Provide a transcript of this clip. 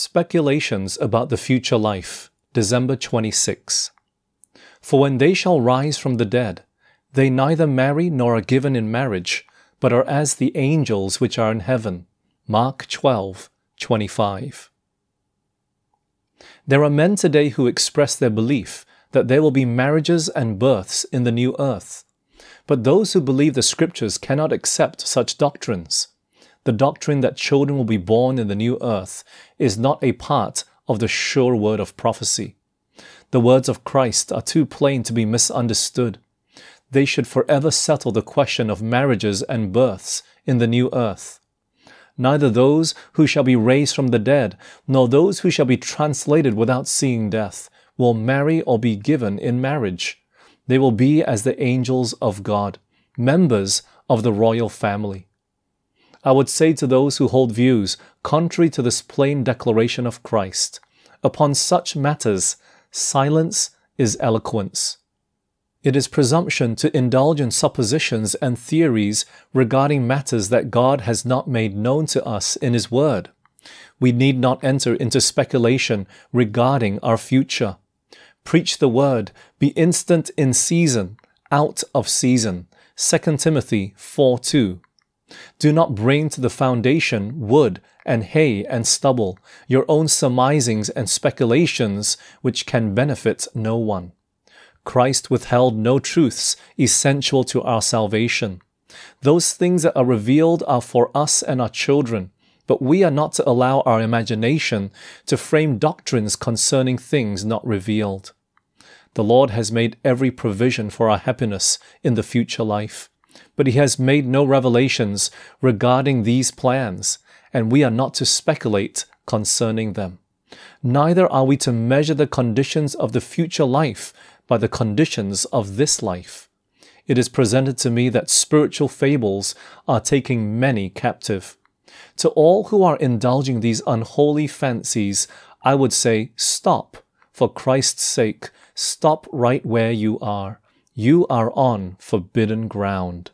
Speculations about the future life, December 26. For when they shall rise from the dead, they neither marry nor are given in marriage, but are as the angels which are in heaven. Mark 12, 25. There are men today who express their belief that there will be marriages and births in the new earth. But those who believe the scriptures cannot accept such doctrines. The doctrine that children will be born in the new earth is not a part of the sure word of prophecy. The words of Christ are too plain to be misunderstood. They should forever settle the question of marriages and births in the new earth. Neither those who shall be raised from the dead, nor those who shall be translated without seeing death, will marry or be given in marriage. They will be as the angels of God, members of the royal family. I would say to those who hold views contrary to this plain declaration of Christ, upon such matters, silence is eloquence. It is presumption to indulge in suppositions and theories regarding matters that God has not made known to us in His Word. We need not enter into speculation regarding our future. Preach the word. Be instant in season, out of season. 2 Timothy 4 2. Do not bring to the foundation wood and hay and stubble, your own surmisings and speculations which can benefit no one. Christ withheld no truths essential to our salvation. Those things that are revealed are for us and our children, but we are not to allow our imagination to frame doctrines concerning things not revealed. The Lord has made every provision for our happiness in the future life, but He has made no revelations regarding these plans, and we are not to speculate concerning them. Neither are we to measure the conditions of the future life by the conditions of this life. It is presented to me that spiritual fables are taking many captive. To all who are indulging these unholy fancies, I would say, stop, for Christ's sake, Stop right where you are. You are on forbidden ground.